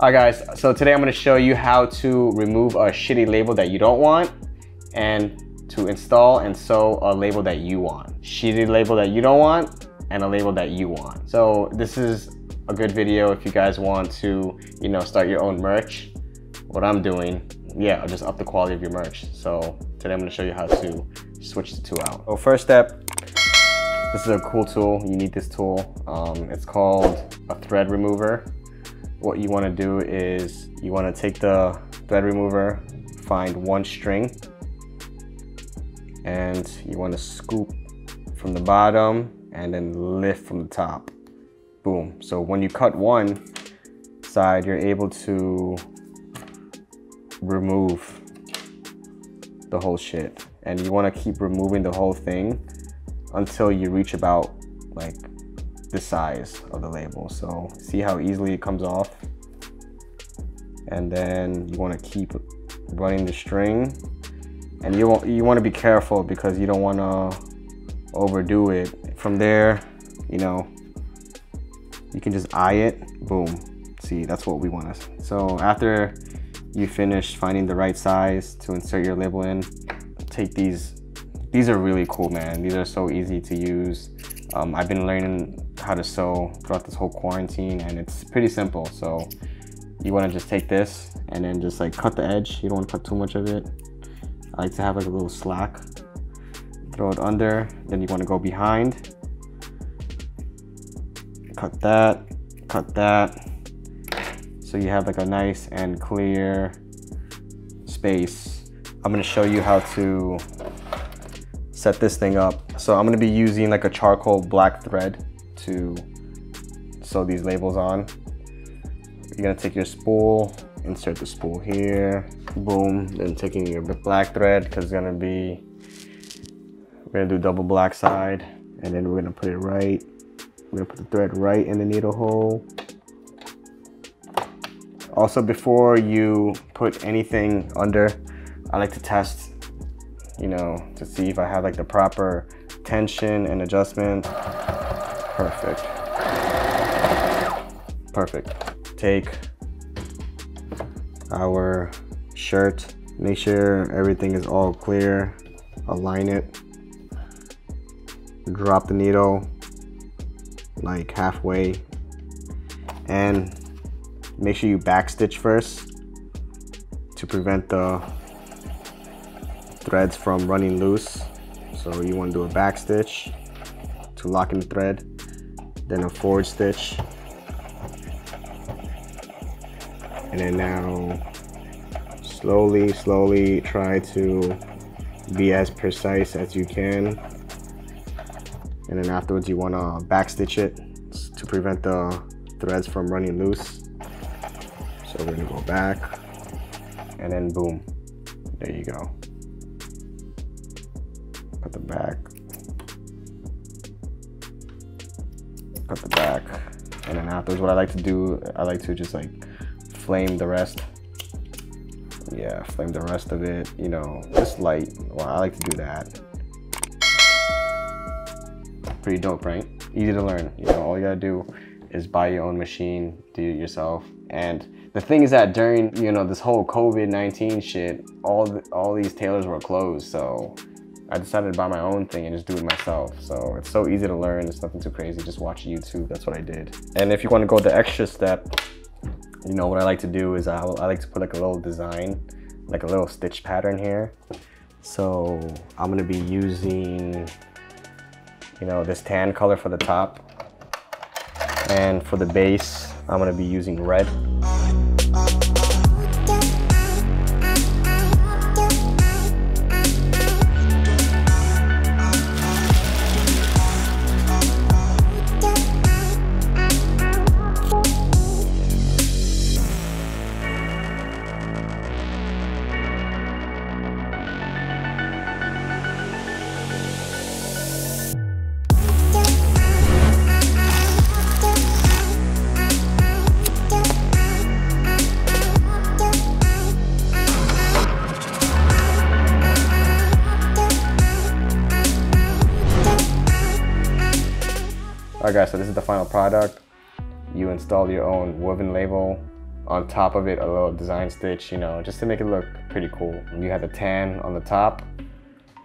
Alright guys, so today I'm going to show you how to remove a shitty label that you don't want and to install and sew a label that you want. Shitty label that you don't want and a label that you want. So this is a good video if you guys want to, you know, start your own merch. What I'm doing, yeah, I'll just up the quality of your merch. So today I'm gonna show you how to switch the two out. So first step, this is a cool tool. You need this tool. Um, it's called a thread remover. What you wanna do is you wanna take the thread remover, find one string, and you wanna scoop from the bottom and then lift from the top. Boom. So when you cut one side, you're able to remove the whole shit. And you wanna keep removing the whole thing until you reach about like the size of the label. So see how easily it comes off? And then you wanna keep running the string. And you, want, you wanna be careful because you don't wanna overdo it. From there, you know, you can just eye it, boom. See, that's what we want to. So after you finish finding the right size to insert your label in, take these. These are really cool, man. These are so easy to use. Um, I've been learning how to sew throughout this whole quarantine and it's pretty simple. So you want to just take this and then just like cut the edge. You don't want to cut too much of it. I like to have like a little slack throw it under, then you want to go behind. Cut that, cut that. So you have like a nice and clear space. I'm gonna show you how to set this thing up. So I'm gonna be using like a charcoal black thread to sew these labels on. You're gonna take your spool, insert the spool here, boom, then taking your black thread because it's gonna be we're gonna do double black side and then we're gonna put it right. We're gonna put the thread right in the needle hole. Also, before you put anything under, I like to test, you know, to see if I have like the proper tension and adjustment. Perfect. Perfect. Take our shirt, make sure everything is all clear, align it drop the needle like halfway and make sure you backstitch first to prevent the threads from running loose so you want to do a backstitch to lock in the thread then a forward stitch. And then now slowly slowly try to be as precise as you can. And then afterwards you want to backstitch it to prevent the threads from running loose. So we're gonna go back and then boom there you go. Cut the back cut the back and then afterwards what I like to do I like to just like flame the rest yeah flame the rest of it you know just light well I like to do that pretty dope, right? Easy to learn. You know, all you gotta do is buy your own machine, do it yourself. And the thing is that during, you know, this whole COVID-19 shit, all, the, all these tailors were closed. So I decided to buy my own thing and just do it myself. So it's so easy to learn. It's nothing too crazy. Just watch YouTube. That's what I did. And if you want to go the extra step, you know, what I like to do is I, I like to put like a little design, like a little stitch pattern here. So I'm going to be using you know, this tan color for the top. And for the base, I'm gonna be using red. Alright guys, so this is the final product. You install your own woven label on top of it a little design stitch, you know, just to make it look pretty cool. You have the tan on the top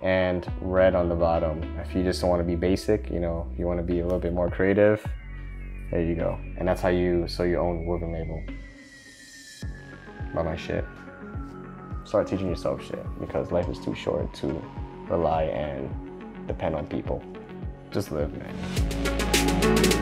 and red on the bottom. If you just want to be basic, you know, you want to be a little bit more creative, there you go. And that's how you sew your own woven label. Buy my shit. Start teaching yourself shit because life is too short to rely and depend on people. Just live, man. Thank you.